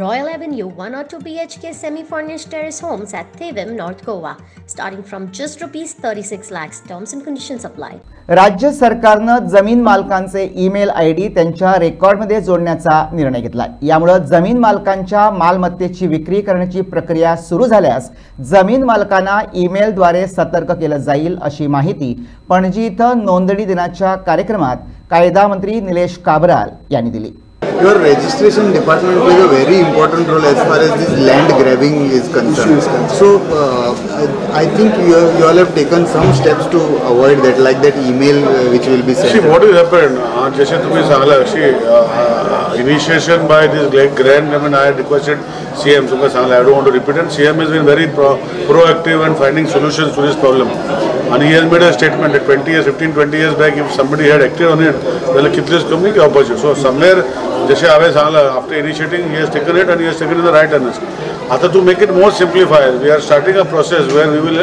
Royal Avenue 1 or 2 BHK semi-furnished terrace homes at Thevim, North Goa, starting from just rupees 36 lakhs. Terms and conditions apply. राज्य सरकारनं जमीन मालकांचे email I D त्यांच्या रेकॉर्डमध्ये जोडण्याचा निर्णय घेतला यामुळं जमीन मालकांच्या मालमत्तेची विक्री करण्याची प्रक्रिया सुरू झाल्यास जमीन मालकांना ईमेलद्वारे सतर्क केलं जाईल अशी माहिती पणजी इथं नोंदणी दिनाच्या कार्यक्रमात कायदा मंत्री निलेश काबराल यांनी दिली your registration department plays a very important role as far as this land grabbing is concerned. Is concerned. So uh, I, think you, have, you all have taken some steps to avoid that, like that email uh, which will be sent. See, what has happened, Jaise tumhe sangla, see, uh, uh, initiation by this grand, I mean, I requested CM, so I don't want to repeat it. CM has been very pro proactive and finding solutions to this problem. And he has made a statement that 20 years, 15, 20 years back, if somebody had acted on it, well, Kitlis company, opposite. So somewhere जसे हांवें सांगलां after initiating he has taken it and he has taken it the right hands आता to make it more simplify we are starting a process where we will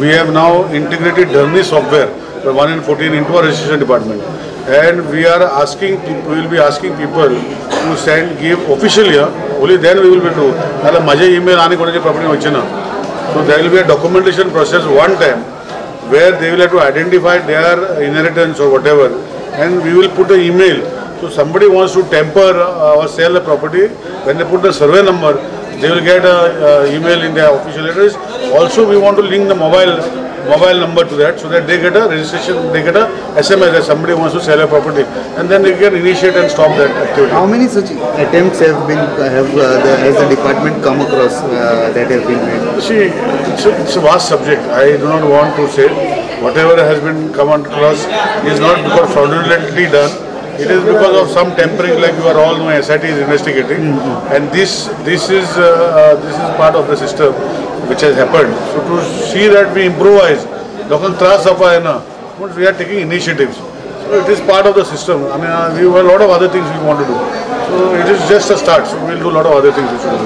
we have now integrated ढर्नी software one in fourteen into to registration department and we are asking we will be asking people to send give officially only then we will be to नाल्यार माझे email आनी कोणाचे property व्हायची ना so there will be a documentation process one time where they to have they are inheritance or whatever and we will put a email So somebody wants to temper uh, or sell a property, when they put the survey number, they will get a uh, email in their official address. Also we want to link the mobile mobile number to that so that they get a registration, they get a SMS that somebody wants to sell a property and then they can initiate and stop that activity. How many such attempts have been have uh, the, has the department come across uh, that have been made? See, it's a, it's a vast subject. I do not want to say whatever has been come across is not because fraudulently done. It is because of some tampering, like you are all knowing. SIT is investigating, mm -hmm. and this this is uh, uh, this is part of the system which has happened. So to see that we improvise, but we are taking initiatives. So it is part of the system. I mean, uh, we have a lot of other things we want to do. So it is just a start. So we will do a lot of other things.